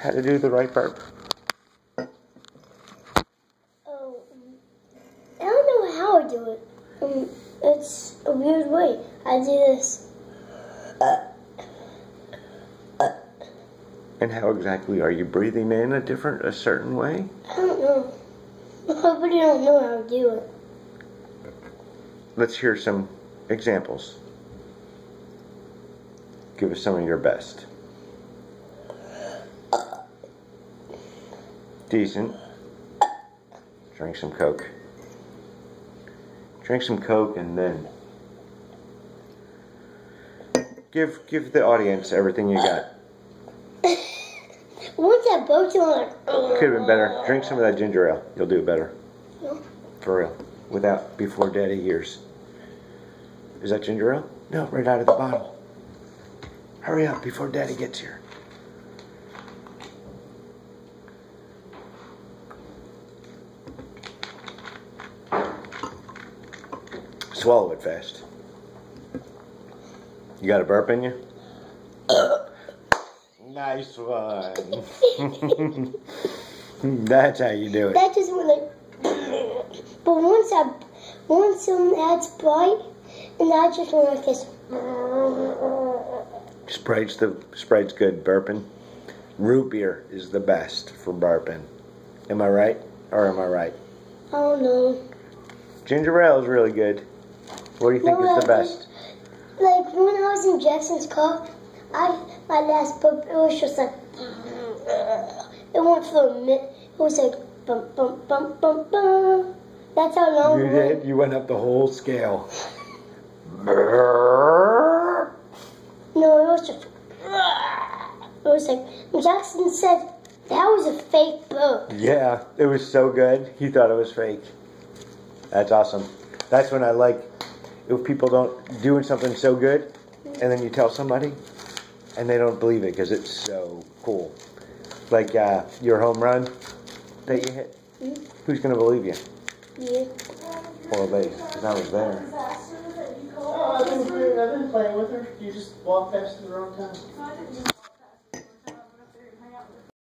how to do the right burp? Oh, um, I don't know how I do it. Um, it's a weird way. I do this. And how exactly are you breathing in a different, a certain way? I don't know. I really don't know how to do it. Let's hear some examples. Give us some of your best. Decent. Drink some Coke. Drink some Coke and then give give the audience everything you got. What's that both on, Could have been better. Drink some of that ginger ale. You'll do better. No. For real. Without before daddy years. Is that ginger ale? No, right out of the bottle. Hurry up before daddy gets here. Swallow it fast. You got a burp in you? nice one. That's how you do it. That just went like. But once I, once um, that's Sprite, and that just went like this. Sprite's the Sprite's good burping. Root beer is the best for burping. Am I right? Or am I right? I don't know. Ginger ale is really good. What do you think No, is the best? Like when I was in Jackson's car, I my last burp it was just like it went for a minute. It was like bum bum bum bum bum. That's how long You it went. did. You went up the whole scale. No, it was just. It was like Jackson said that was a fake burp. Yeah, it was so good. He thought it was fake. That's awesome. That's when I like if people don't doing something so good, and then you tell somebody, and they don't believe it because it's so cool. Like uh, your home run that you hit. Who's gonna believe you? Yeah. Well, they, because I was there. Oh, I didn't, I didn't play with her. You just walked past at the wrong time.